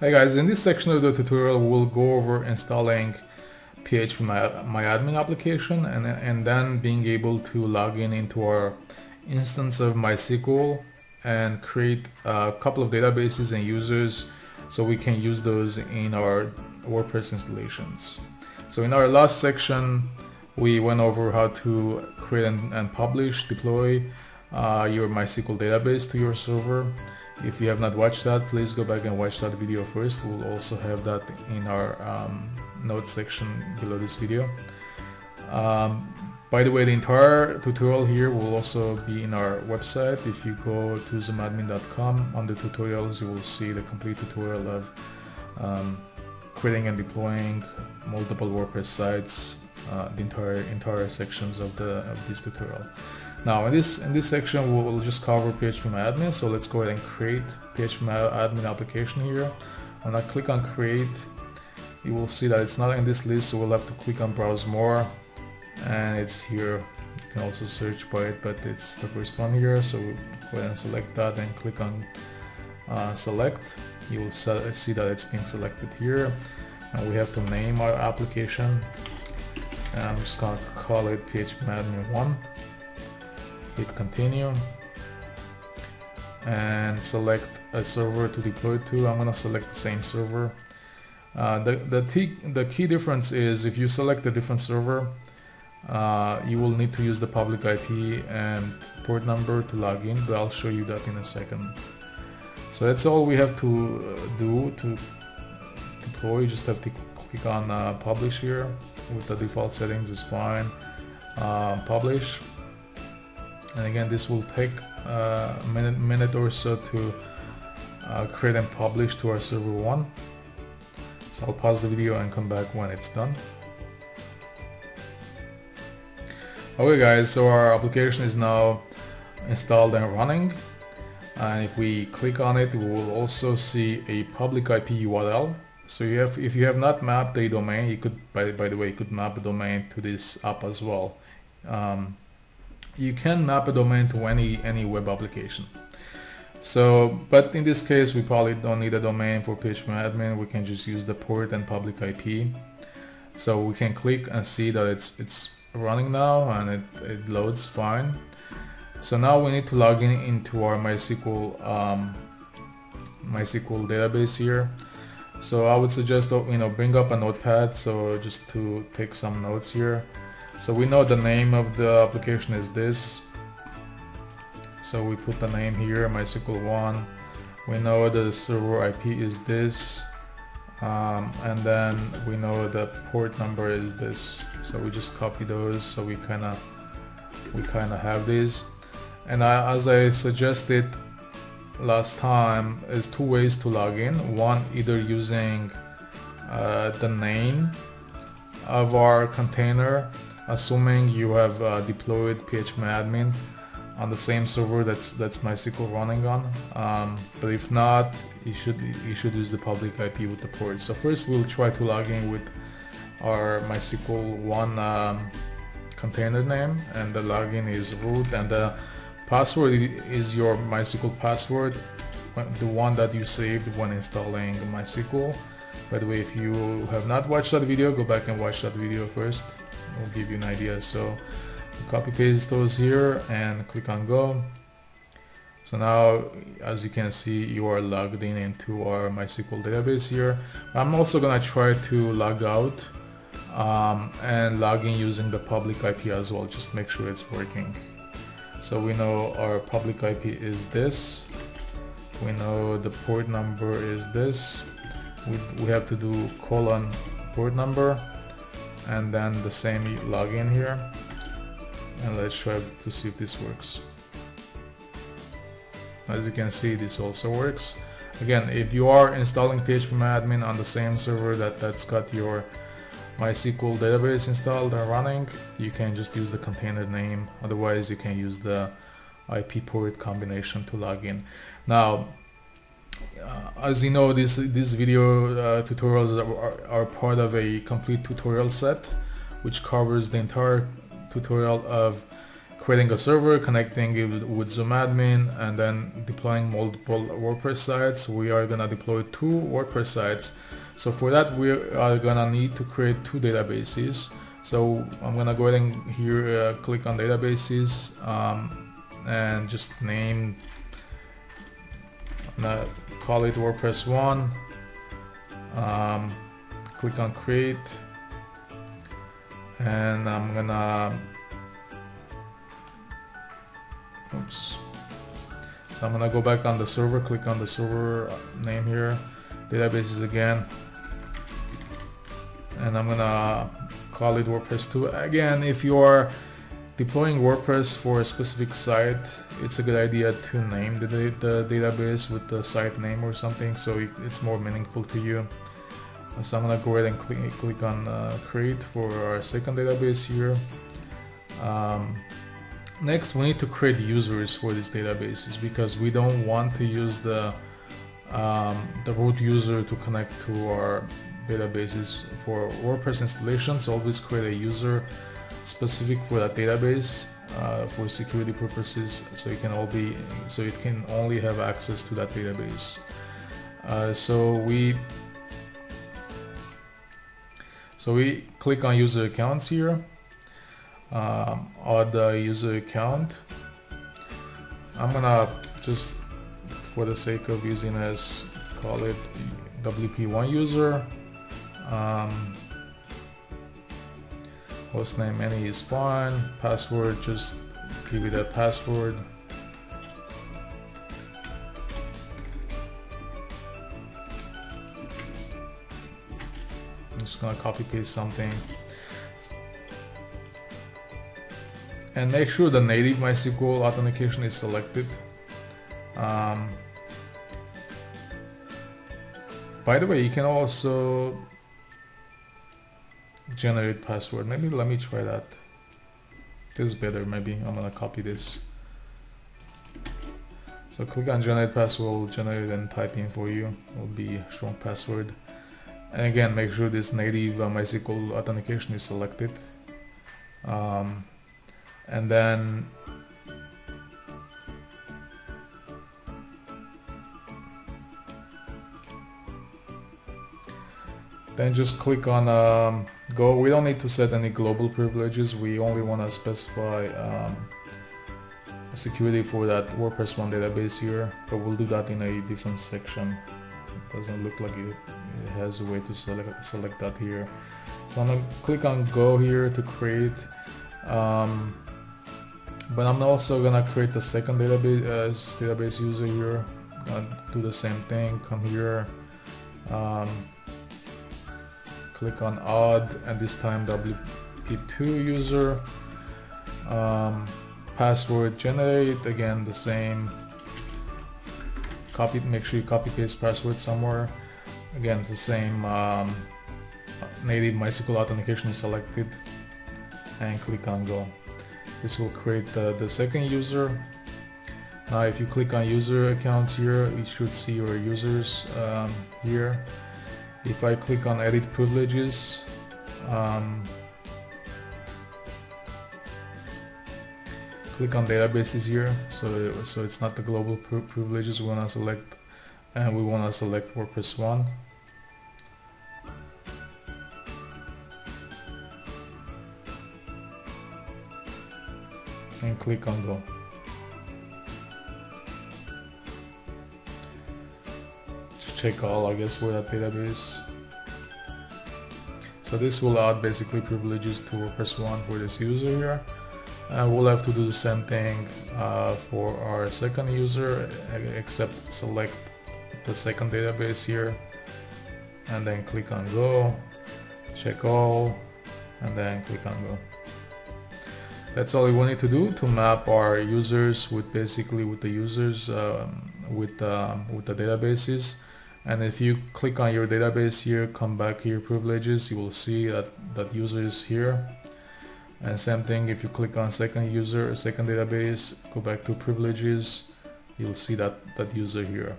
Hey guys, in this section of the tutorial we'll go over installing PHP My, My Admin application and, and then being able to log in into our instance of MySQL and create a couple of databases and users so we can use those in our WordPress installations. So in our last section we went over how to create and, and publish, deploy uh, your MySQL database to your server if you have not watched that, please go back and watch that video first. We'll also have that in our um, notes section below this video. Um, by the way, the entire tutorial here will also be in our website. If you go to zoomadmin.com under tutorials, you will see the complete tutorial of um, creating and deploying multiple WordPress sites, uh, the entire entire sections of the of this tutorial. Now in this in this section we'll just cover PHPMyAdmin so let's go ahead and create PHPMyAdmin application here. When I click on create you will see that it's not in this list so we'll have to click on browse more and it's here. You can also search by it but it's the first one here so we'll go ahead and select that and click on uh, select. You will see that it's being selected here and we have to name our application and I'm just gonna call it PHPMyAdmin 1 hit continue and select a server to deploy to. I'm gonna select the same server. Uh, the, the, the key difference is if you select a different server, uh, you will need to use the public IP and port number to log in, but I'll show you that in a second. So that's all we have to uh, do to deploy. You just have to click on uh, publish here with the default settings is fine. Uh, publish and again this will take a minute, minute or so to uh, create and publish to our server 1 so I'll pause the video and come back when it's done. Okay guys so our application is now installed and running. And if we click on it we will also see a public IP URL so you have if you have not mapped a domain you could by, by the way you could map a domain to this app as well. Um, you can map a domain to any any web application. So but in this case we probably don't need a domain for PHPMyAdmin we can just use the port and public IP so we can click and see that it's it's running now and it, it loads fine. So now we need to log in into our MySQL um, MySQL database here. So I would suggest you know bring up a notepad. So just to take some notes here so we know the name of the application is this. So we put the name here, MySQL1. We know the server IP is this. Um, and then we know the port number is this. So we just copy those so we kind of we kind of have these. And I, as I suggested last time, is two ways to log in. One, either using uh, the name of our container assuming you have uh, deployed PHPMyAdmin on the same server that's that's MySQL running on. Um, but if not, you should you should use the public IP with the port. So first we'll try to log in with our MySQL one um, container name, and the login is root, and the password is your MySQL password, the one that you saved when installing MySQL. By the way, if you have not watched that video, go back and watch that video first will give you an idea. So copy paste those here and click on go. So now, as you can see, you are logged in into our MySQL database here. I'm also gonna try to log out um, and log in using the public IP as well, just make sure it's working. So we know our public IP is this. We know the port number is this. We, we have to do colon port number and then the same login here. And let's try to see if this works. As you can see this also works. Again if you are installing PHPMyAdmin on the same server that that's got your MySQL database installed and running you can just use the container name. Otherwise you can use the IP port combination to log in. Now uh, as you know, this these video uh, tutorials are, are, part of a complete tutorial set, which covers the entire tutorial of creating a server, connecting it with ZoomAdmin, and then deploying multiple WordPress sites. We are gonna deploy two WordPress sites. So for that, we are gonna need to create two databases. So I'm gonna go ahead and here uh, click on databases um, and just name, Gonna call it WordPress 1. Um, click on create. And I'm gonna oops. So I'm gonna go back on the server click on the server name here databases again. And I'm gonna call it WordPress 2 again if you are deploying WordPress for a specific site it's a good idea to name the, the database with the site name or something so it's more meaningful to you so I'm gonna go ahead and click, click on uh, create for our second database here um, Next, we need to create users for these databases because we don't want to use the um, the root user to connect to our databases for WordPress installations. Always create a user specific for that database uh, for security purposes, so you can all be so it can only have access to that database. Uh, so we so we click on user accounts here um, or the user account. I'm gonna just for the sake of using as call it WP1 user. Um, hostname any is fine. Password just give it a password. I'm just gonna copy paste something. and make sure the native MySQL authentication is selected. Um, by the way, you can also generate password. Maybe let me try that. This is better, maybe. I'm gonna copy this. So click on generate password, generate and type in for you. Will be strong password. And again, make sure this native uh, MySQL authentication is selected. Um, and then then just click on um, go we don't need to set any global privileges. We only want to specify um, security for that WordPress one database here but we'll do that in a different section. It doesn't look like it, it has a way to select select that here. So I'm gonna click on go here to create um, but I'm also gonna create the second database as database user here. Gonna do the same thing come here um, click on add and this time WP2 user um, password generate again the same copy make sure you copy paste password somewhere again it's the same um, native MySQL authentication is selected and click on go this will create the, second user. Now if you click on user accounts here, you should see your users um, here. If I click on edit privileges, um, click on databases here so so it's not the global privileges we want to select and we want to select WordPress 1 and click on go. Check all I guess for that database. So this will add basically privileges to WordPress 1 for this user here. And we'll have to do the same thing uh, for our second user except select the second database here and then click on go, check all and then click on go. That's all we wanted to do to map our users with basically with the users um, with um, with the databases. And if you click on your database here, come back here, privileges, you will see that that user is here. And same thing, if you click on second user, second database, go back to privileges, you'll see that that user here.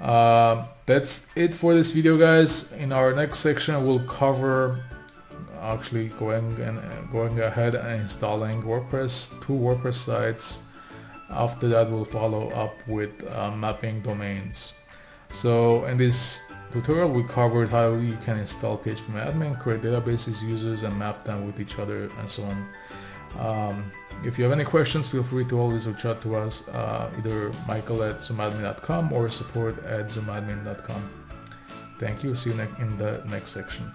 Uh, that's it for this video, guys. In our next section, we'll cover actually going and going ahead and installing WordPress, two WordPress sites. After that, we'll follow up with uh, mapping domains. So in this tutorial, we covered how you can install PHPMyAdmin, create databases, users, and map them with each other, and so on. Um, if you have any questions, feel free to always reach out to us, uh, either michael at zoomadmin.com or support at zoomadmin.com. Thank you. See you in the next section.